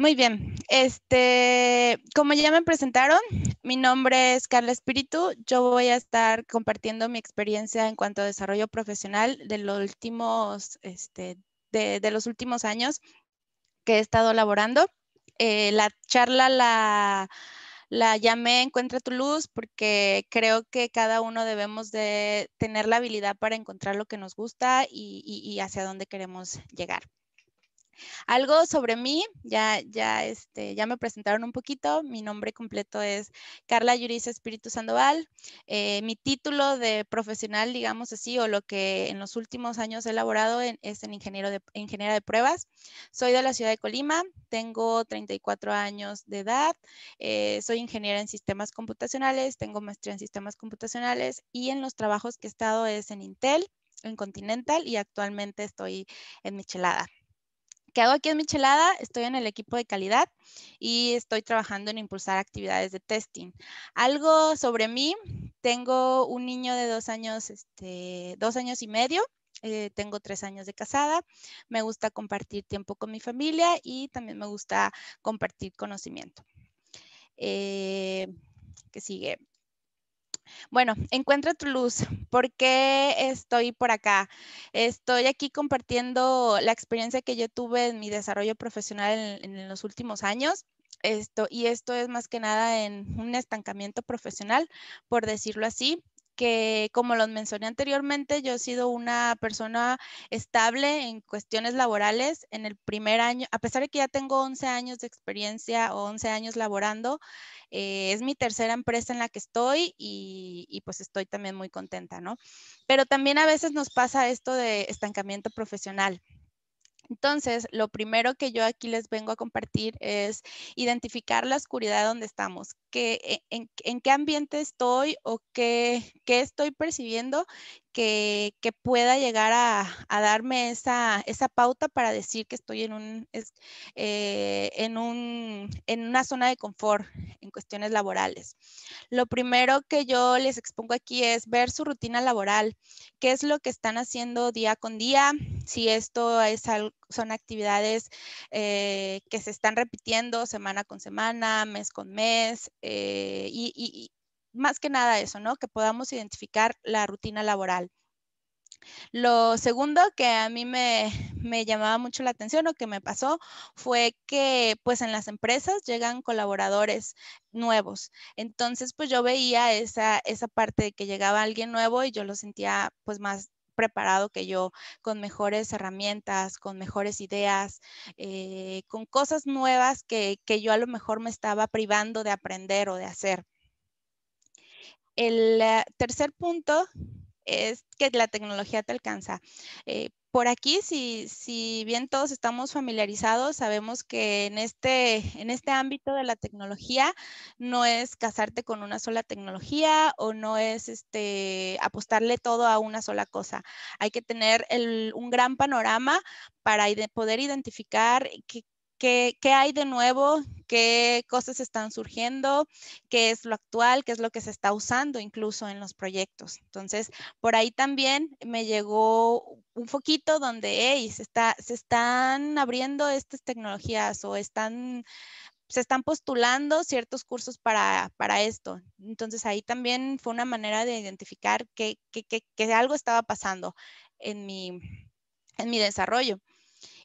Muy bien. Este, como ya me presentaron, mi nombre es Carla Espíritu. Yo voy a estar compartiendo mi experiencia en cuanto a desarrollo profesional de los últimos, este, de, los últimos años que he estado laborando. Eh, la charla la, la llamé Encuentra tu luz porque creo que cada uno debemos de tener la habilidad para encontrar lo que nos gusta y hacia dónde queremos llegar. Algo sobre mí, ya, ya, este, ya me presentaron un poquito. Mi nombre completo es Carla Yurisa Espíritu Sandoval. Eh, mi título de profesional, digamos así, o lo que en los últimos años he elaborado es en ingeniero de, ingeniera de pruebas. Soy de la ciudad de Colima, tengo 34 años de edad, eh, soy ingeniera en sistemas computacionales, tengo maestría en sistemas computacionales y en los trabajos que he estado es en Intel, en Continental y actualmente estoy en Michelada. ¿Qué hago aquí en Michelada? Estoy en el equipo de calidad y estoy trabajando en impulsar actividades de testing. Algo sobre mí, tengo un niño de dos años, este, dos años y medio. Eh, tengo tres años de casada, me gusta compartir tiempo con mi familia y también me gusta compartir conocimiento. Eh, ¿Qué sigue? Bueno, encuentra tu luz. ¿Por qué estoy por acá? Estoy aquí compartiendo la experiencia que yo tuve en mi desarrollo profesional en, los últimos años. Esto, y esto es más que nada en un estancamiento profesional, por decirlo así que como los mencioné anteriormente, yo he sido una persona estable en cuestiones laborales en el primer año, a pesar de que ya tengo 11 años de experiencia o 11 años laborando, eh, es mi tercera empresa en la que estoy y, y, pues estoy también muy contenta, ¿no? Pero también a veces nos pasa esto de estancamiento profesional. Entonces, lo primero que yo aquí les vengo a compartir es identificar la oscuridad donde estamos, que, en, qué ambiente estoy o qué, estoy percibiendo que, pueda llegar a, darme esa, pauta para decir que estoy eh, en una zona de confort en cuestiones laborales. Lo primero que yo les expongo aquí es ver su rutina laboral, qué es lo que están haciendo día con día, si esto es son actividades eh, que se están repitiendo semana con semana, mes con mes, eh, y, más que nada eso, ¿no? Que podamos identificar la rutina laboral. Lo segundo que a mí me, me, llamaba mucho la atención o que me pasó fue que pues en las empresas llegan colaboradores nuevos. Entonces pues yo veía esa, esa parte de que llegaba alguien nuevo y yo lo sentía pues más preparado que yo, con mejores herramientas, con mejores ideas, eh, con cosas nuevas que, que yo a lo mejor me estaba privando de aprender o de hacer. El eh, tercer punto es que la tecnología te alcanza. Eh, por aquí, si, si, bien todos estamos familiarizados, sabemos que en este, en este ámbito de la tecnología no es casarte con una sola tecnología o no es este, apostarle todo a una sola cosa. Hay que tener un gran panorama para poder identificar qué, ¿Qué, hay de nuevo? ¿Qué cosas están surgiendo? ¿Qué es lo actual? ¿Qué es lo que se está usando incluso en los proyectos? Entonces, por ahí también me llegó un foquito donde se, está, se están abriendo estas tecnologías o están se están postulando ciertos cursos para, para, esto. Entonces ahí también fue una manera de identificar que, que, que algo estaba pasando en mi, en mi desarrollo.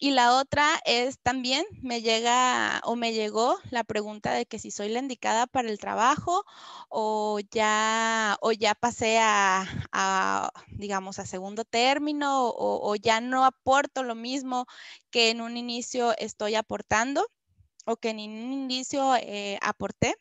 Y la otra es también me llega o me llegó la pregunta de que si soy la indicada para el trabajo o ya, o ya pasé a, digamos, a segundo término o, ya no aporto lo mismo que en un inicio estoy aportando o que en un inicio eh, aporté.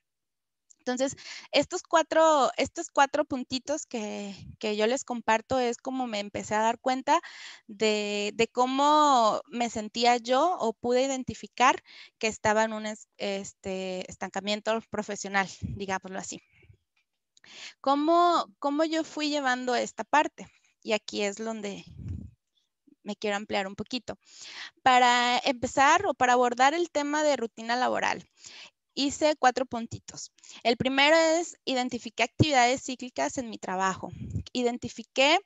Entonces, estos cuatro, estos cuatro puntitos que, yo les comparto es como me empecé a dar cuenta de, cómo me sentía yo o pude identificar que estaba en un este, estancamiento profesional, digámoslo así. ¿Cómo, ¿Cómo yo fui llevando esta parte? Y aquí es donde me quiero ampliar un poquito. Para empezar o para abordar el tema de rutina laboral, hice cuatro puntitos. El primero es identifiqué actividades cíclicas en mi trabajo. Identifiqué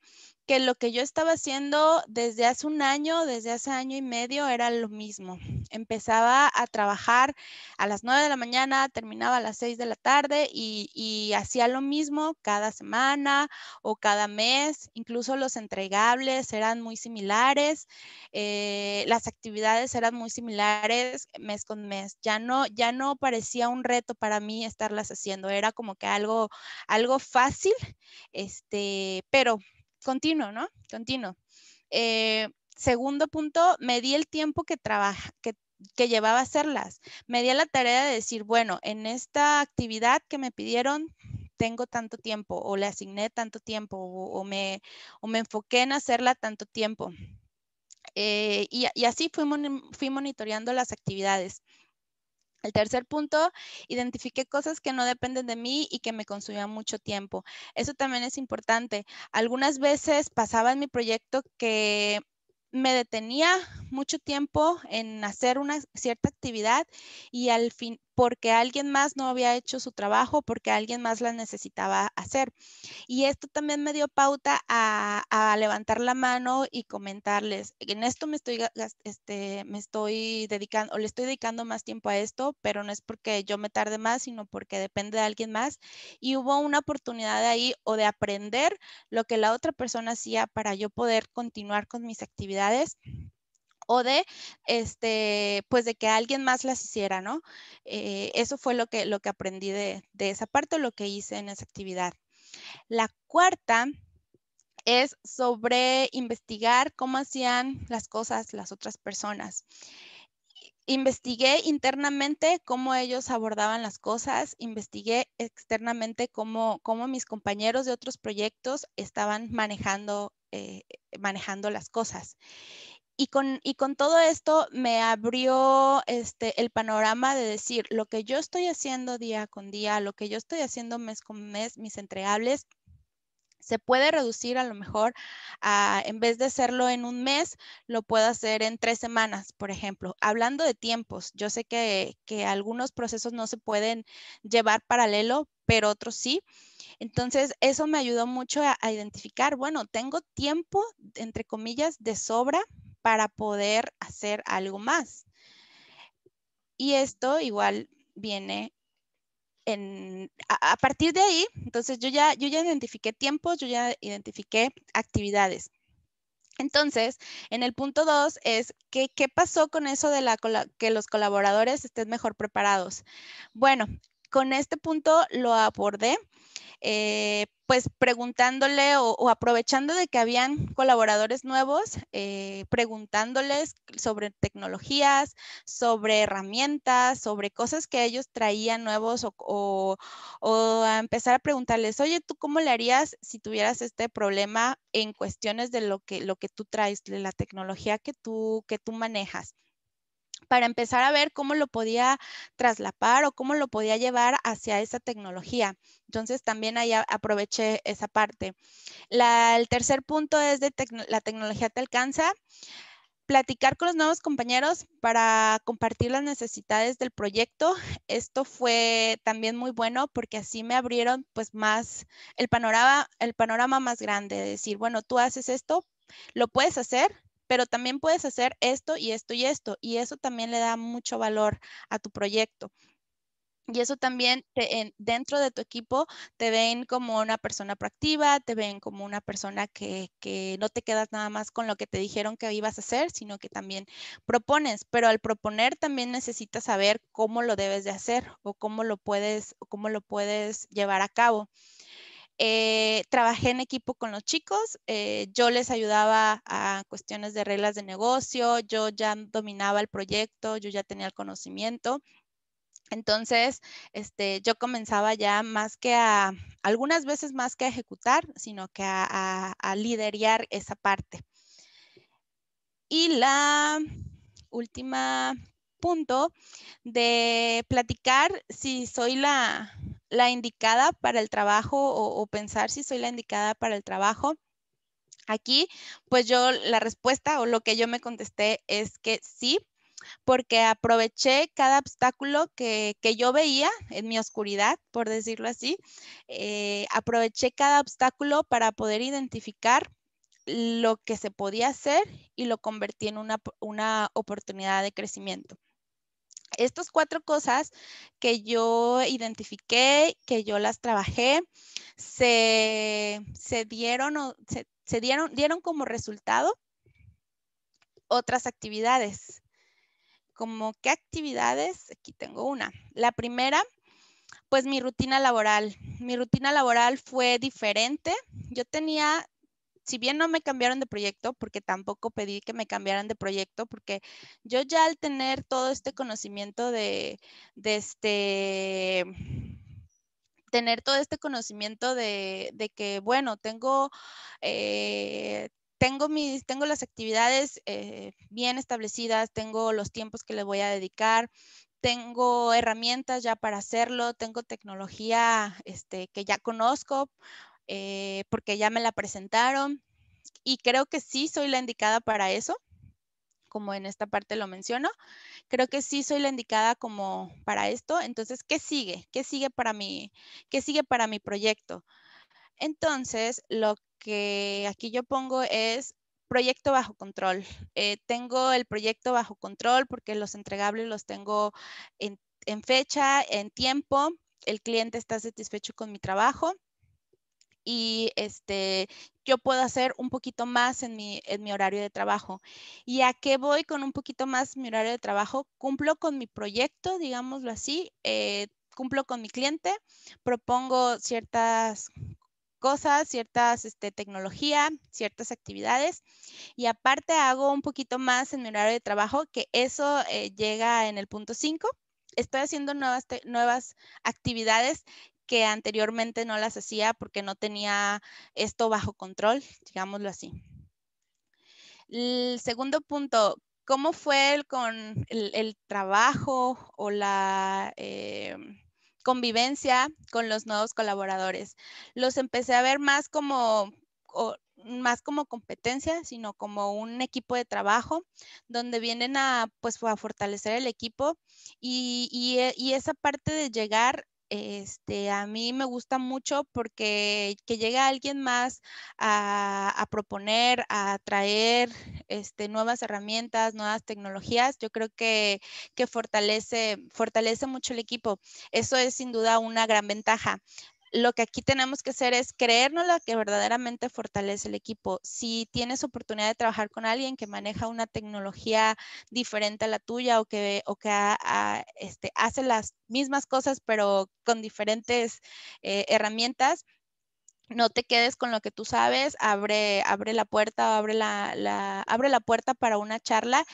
que lo que yo estaba haciendo desde hace un año, desde hace año y medio, era lo mismo. Empezaba a trabajar a las 9 de la mañana, terminaba a las 6 de la tarde y, hacía lo mismo cada semana o cada mes. Incluso los entregables eran muy similares, eh, las actividades eran muy similares mes con mes. Ya no, ya no parecía un reto para mí estarlas haciendo, era como que algo, algo fácil, este, pero continuo, ¿no? Continuo. Eh, segundo punto, me di el tiempo que, trabaja, que, llevaba a hacerlas. Me di la tarea de decir, bueno, en esta actividad que me pidieron, tengo tanto tiempo o le asigné tanto tiempo o, me, me, enfoqué en hacerla tanto tiempo. Eh, y, así fui, fui monitoreando las actividades. El tercer punto, identifiqué cosas que no dependen de mí y que me consumían mucho tiempo. Eso también es importante. Algunas veces pasaba en mi proyecto que me detenía mucho tiempo en hacer una cierta actividad y al fin, porque alguien más no había hecho su trabajo, porque alguien más la necesitaba hacer. Y esto también me dio pauta a, levantar la mano y comentarles, en esto me estoy, este, me estoy dedicando, o le estoy dedicando más tiempo a esto, pero no es porque yo me tarde más, sino porque depende de alguien más. Y hubo una oportunidad de ahí o de aprender lo que la otra persona hacía para yo poder continuar con mis actividades o de, este, pues de que alguien más las hiciera, ¿no? Eh, eso fue lo que, lo que aprendí de, de esa parte, lo que hice en esa actividad. La cuarta es sobre investigar cómo hacían las cosas las otras personas. Investigué internamente cómo ellos abordaban las cosas, investigué externamente cómo, cómo mis compañeros de otros proyectos estaban manejando, eh, manejando las cosas. Y con, y todo esto me abrió este, el panorama de decir, lo que yo estoy haciendo día con día, lo que yo estoy haciendo mes con mes, mis entregables, se puede reducir a lo mejor, en vez de hacerlo en un mes, lo puedo hacer en tres semanas, por ejemplo. Hablando de tiempos, yo sé que, algunos procesos no se pueden llevar paralelo, pero otros sí. Entonces, eso me ayudó mucho a, a identificar, bueno, tengo tiempo, entre comillas, de sobra para poder hacer algo más. Y esto igual viene en, a, partir de ahí, entonces yo ya, yo ya identifiqué tiempos, yo ya identifiqué actividades. Entonces, en el punto dos es, ¿qué, ¿qué, pasó con eso de la, que los colaboradores estén mejor preparados? Bueno, con este punto lo abordé eh, pues preguntándole o, aprovechando de que habían colaboradores nuevos, eh, preguntándoles sobre tecnologías, sobre herramientas, sobre cosas que ellos traían nuevos o, a empezar a preguntarles, oye, ¿tú cómo le harías si tuvieras este problema en cuestiones de lo que, lo que tú traes, de la tecnología que tú, que tú manejas? Para empezar a ver cómo lo podía traslapar o cómo lo podía llevar hacia esa tecnología. Entonces también ahí aproveché esa parte. el tercer punto es de la tecnología te alcanza. Platicar con los nuevos compañeros para compartir las necesidades del proyecto. Esto fue también muy bueno porque así me abrieron pues más el panorama, más grande, de decir, bueno, tú haces esto, lo puedes hacer, pero también puedes hacer esto y esto y esto, y eso también le da mucho valor a tu proyecto. Y eso también dentro de tu equipo te ven como una persona proactiva, te ven como una persona que, no te quedas nada más con lo que te dijeron que ibas a hacer, sino que también propones. Pero al proponer también necesitas saber cómo lo debes de hacer o cómo lo puedes, cómo lo puedes llevar a cabo. Eh, trabajé en equipo con los chicos, eh, yo les ayudaba a cuestiones de reglas de negocio, yo ya dominaba el proyecto, yo ya tenía el conocimiento. Entonces, este, yo comenzaba ya más que a, algunas veces más que a ejecutar, sino que a, a, liderar esa parte. Y la última punto de platicar si soy la, la indicada para el trabajo o, pensar si soy la indicada para el trabajo. Aquí, pues yo la respuesta o lo que yo me contesté es que sí, porque aproveché cada obstáculo que, yo veía en mi oscuridad, por decirlo así. Eh, aproveché cada obstáculo para poder identificar lo que se podía hacer y lo convertí en una, una oportunidad de crecimiento. Estas cuatro cosas que yo identifiqué, que yo las trabajé, se, dieron, se, dieron, como resultado otras actividades. ¿Como qué actividades? Aquí tengo una. La primera, pues mi rutina laboral. Mi rutina laboral fue diferente. Yo tenía si bien no me cambiaron de proyecto, porque tampoco pedí que me cambiaran de proyecto, porque yo ya al tener todo este conocimiento de, este, tener todo este conocimiento de, que, bueno, tengo, eh, tengo, mis, tengo las actividades eh, bien establecidas, tengo los tiempos que le voy a dedicar, tengo herramientas ya para hacerlo, tengo tecnología este, que ya conozco, eh, porque ya me la presentaron y creo que sí soy la indicada para eso, como en esta parte lo menciono. Creo que sí soy la indicada como para esto. Entonces, ¿qué sigue? ¿Qué sigue para mi, qué sigue para mi proyecto? Entonces, lo que aquí yo pongo es proyecto bajo control. Eh, tengo el proyecto bajo control porque los entregables los tengo en, en fecha, en tiempo. El cliente está satisfecho con mi trabajo y este, yo puedo hacer un poquito más en mi, en mi horario de trabajo. ¿Y a qué voy con un poquito más mi horario de trabajo? Cumplo con mi proyecto, digámoslo así, eh, cumplo con mi cliente, propongo ciertas cosas, ciertas este, tecnología, ciertas actividades y aparte hago un poquito más en mi horario de trabajo que eso eh, llega en el punto 5 estoy haciendo nuevas, nuevas actividades que anteriormente no las hacía porque no tenía esto bajo control, digámoslo así. El segundo punto, ¿cómo fue el, con el, trabajo o la eh, convivencia con los nuevos colaboradores? Los empecé a ver más como, más como competencia, sino como un equipo de trabajo donde vienen a, pues, a fortalecer el equipo y, y esa parte de llegar este, a mí me gusta mucho porque que llegue alguien más a, proponer, a traer este, nuevas herramientas, nuevas tecnologías, yo creo que, que fortalece, fortalece mucho el equipo. Eso es sin duda una gran ventaja lo que aquí tenemos que hacer es creernos lo que verdaderamente fortalece el equipo. Si tienes oportunidad de trabajar con alguien que maneja una tecnología diferente a la tuya o que, o que este, hace las mismas cosas pero con diferentes eh, herramientas, no te quedes con lo que tú sabes, abre, abre la puerta, abre la, abre la puerta para una charla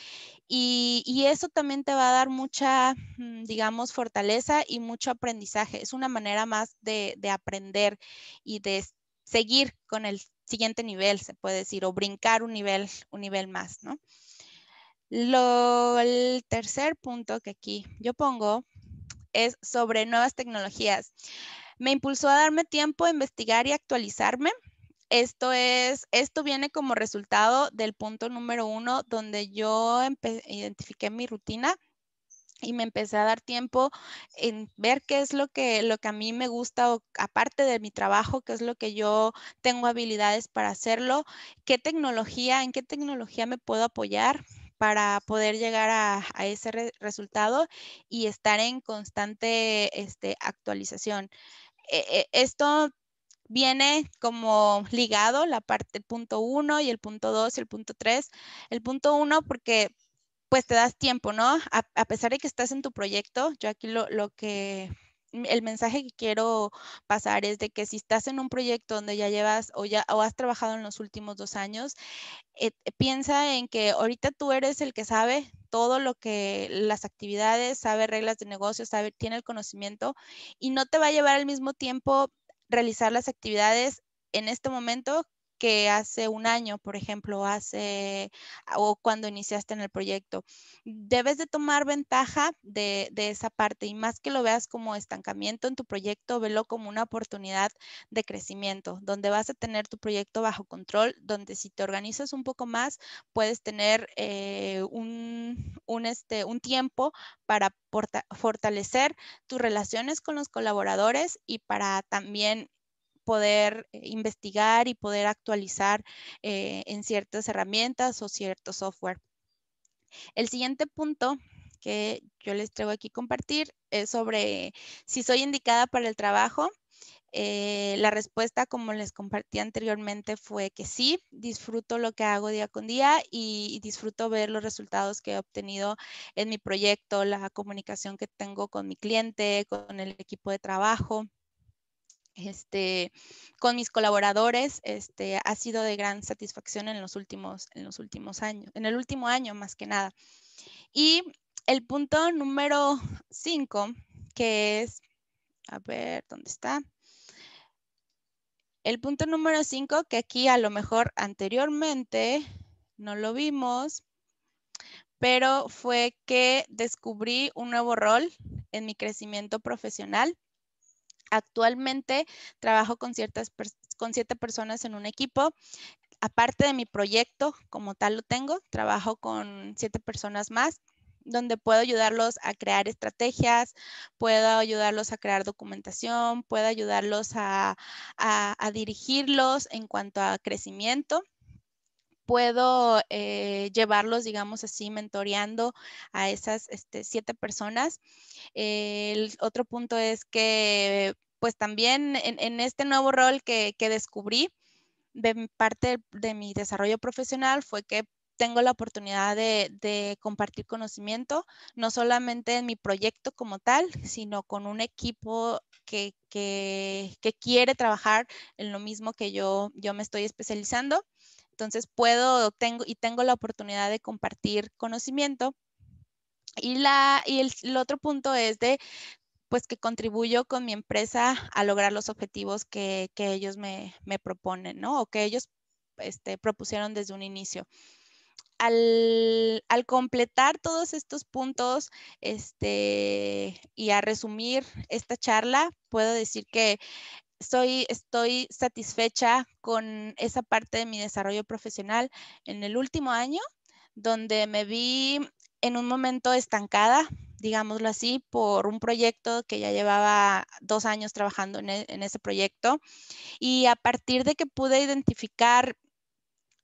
y, eso también te va a dar mucha, mm, digamos, fortaleza y mucho aprendizaje. Es una manera más de, aprender y de seguir con el siguiente nivel, se puede decir, o brincar un nivel, un nivel más, ¿no? Lo, el tercer punto que aquí yo pongo es sobre nuevas tecnologías. Me impulsó a darme tiempo a investigar y actualizarme. Esto es, esto viene como resultado del punto número uno, donde yo identifiqué mi rutina y me empecé a dar tiempo en ver qué es lo que, lo que a mí me gusta, o aparte de mi trabajo, qué es lo que yo tengo habilidades para hacerlo, qué tecnología, en qué tecnología me puedo apoyar para poder llegar a, ese resultado y estar en constante este, actualización. Eh, eh, esto viene como ligado la parte punto uno y el punto dos y el punto tres. El punto uno porque pues te das tiempo, ¿no? A, pesar de que estás en tu proyecto, yo aquí lo, lo que el mensaje que quiero pasar es de que si estás en un proyecto donde ya llevas o ya o has trabajado en los últimos dos años, eh, piensa en que ahorita tú eres el que sabe todo lo que las actividades, sabe reglas de negocio, sabe, tiene el conocimiento y no te va a llevar al mismo tiempo realizar las actividades en este momento que hace un año, por ejemplo, hace o cuando iniciaste en el proyecto. Debes de tomar ventaja de, esa parte y más que lo veas como estancamiento en tu proyecto, velo como una oportunidad de crecimiento, donde vas a tener tu proyecto bajo control, donde si te organizas un poco más, puedes tener eh, este, un tiempo para fortalecer tus relaciones con los colaboradores y para también poder eh, investigar y poder actualizar eh, en ciertas herramientas o cierto software. El siguiente punto que yo les traigo aquí compartir es sobre si soy indicada para el trabajo. Eh, la respuesta, como les compartí anteriormente, fue que sí, disfruto lo que hago día con día y, disfruto ver los resultados que he obtenido en mi proyecto, la comunicación que tengo con mi cliente, con el equipo de trabajo. Este, con mis colaboradores, este, ha sido de gran satisfacción en los últimos, años, en el último año más que nada. Y el punto número 5, que es, a ver, ¿dónde está? El punto número 5, que aquí a lo mejor anteriormente no lo vimos, pero fue que descubrí un nuevo rol en mi crecimiento profesional. Actualmente trabajo con, ciertas, con siete personas en un equipo. Aparte de mi proyecto, como tal lo tengo, trabajo con siete personas más donde puedo ayudarlos a crear estrategias, puedo ayudarlos a crear documentación, puedo ayudarlos a, dirigirlos en cuanto a crecimiento puedo eh, llevarlos, digamos así, mentoreando a esas este, siete personas. el otro punto es que, pues también en, este nuevo rol que, que, descubrí, de parte de mi desarrollo profesional fue que tengo la oportunidad de, compartir conocimiento, no solamente en mi proyecto como tal, sino con un equipo que, quiere trabajar en lo mismo que yo, yo me estoy especializando. Entonces puedo tengo, y tengo la oportunidad de compartir conocimiento. Y, la, y el, otro punto es de pues que contribuyo con mi empresa a lograr los objetivos que, ellos me, proponen, ¿no? O que ellos este, propusieron desde un inicio al, completar todos estos puntos este, y a resumir esta charla, puedo decir que soy, estoy satisfecha con esa parte de mi desarrollo profesional en el último año, donde me vi en un momento estancada, digámoslo así, por un proyecto que ya llevaba dos años trabajando en, e, en ese proyecto. Y a partir de que pude identificar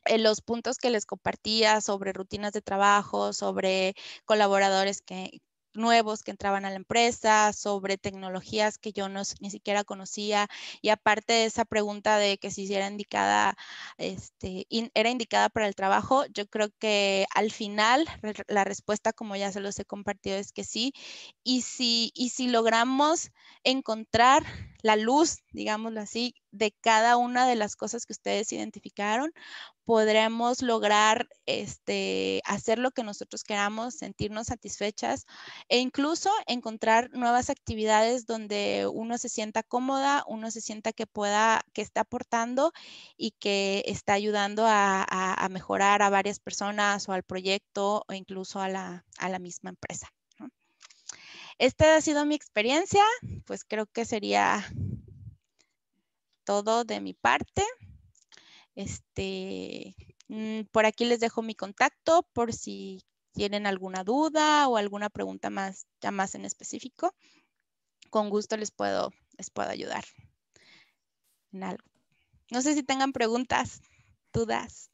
en los puntos que les compartía sobre rutinas de trabajo, sobre colaboradores que, nuevos que entraban a la empresa, sobre tecnologías que yo no, ni siquiera conocía y aparte de esa pregunta de que si era indicada, este, era indicada para el trabajo, yo creo que al final la respuesta, como ya se los he compartido, es que sí. Y si, y si logramos encontrar la luz, digámoslo así, de cada una de las cosas que ustedes identificaron, podremos lograr este, hacer lo que nosotros queramos, sentirnos satisfechas e incluso encontrar nuevas actividades donde uno se sienta cómoda, uno se sienta que pueda, que está aportando y que está ayudando a, mejorar a varias personas o al proyecto o incluso a la, misma empresa. Esta ha sido mi experiencia, pues creo que sería todo de mi parte. Este, mm, por aquí les dejo mi contacto por si tienen alguna duda o alguna pregunta más, ya más en específico. Con gusto les puedo, les puedo ayudar en algo. No sé si tengan preguntas, dudas.